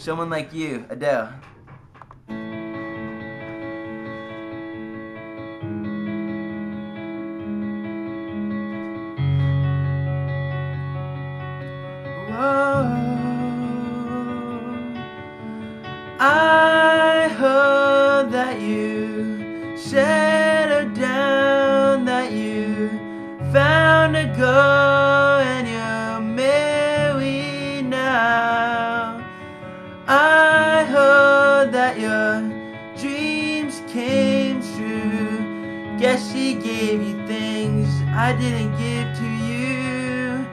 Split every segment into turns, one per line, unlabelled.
Someone like you, Adele. I heard that you settled down, that you found a girl came true. Guess she gave you things I didn't give to you.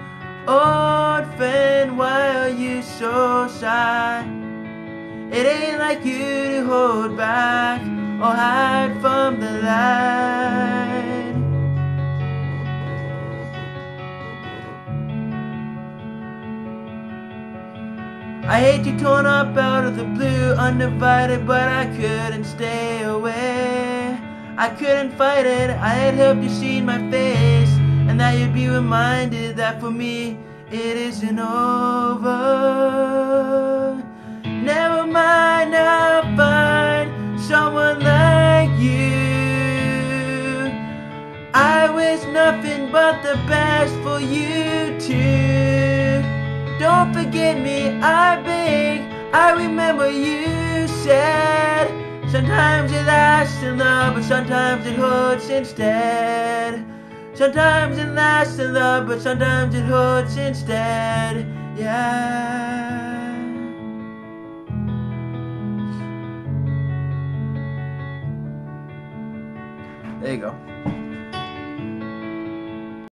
Old friend, why are you so shy? It ain't like you to hold back or hide from the light. I hate you torn up out of the blue, undivided, but I couldn't stay away. I couldn't fight it, I had hoped you'd seen my face, and that you'd be reminded that for me it isn't over. Never mind, I'll find someone like you. I wish nothing but the best for you too. Don't forget me, I beg. I remember you said sometimes it lasts in love, but sometimes it hurts instead. Sometimes it lasts in love, but sometimes it hurts instead. Yeah. There you go.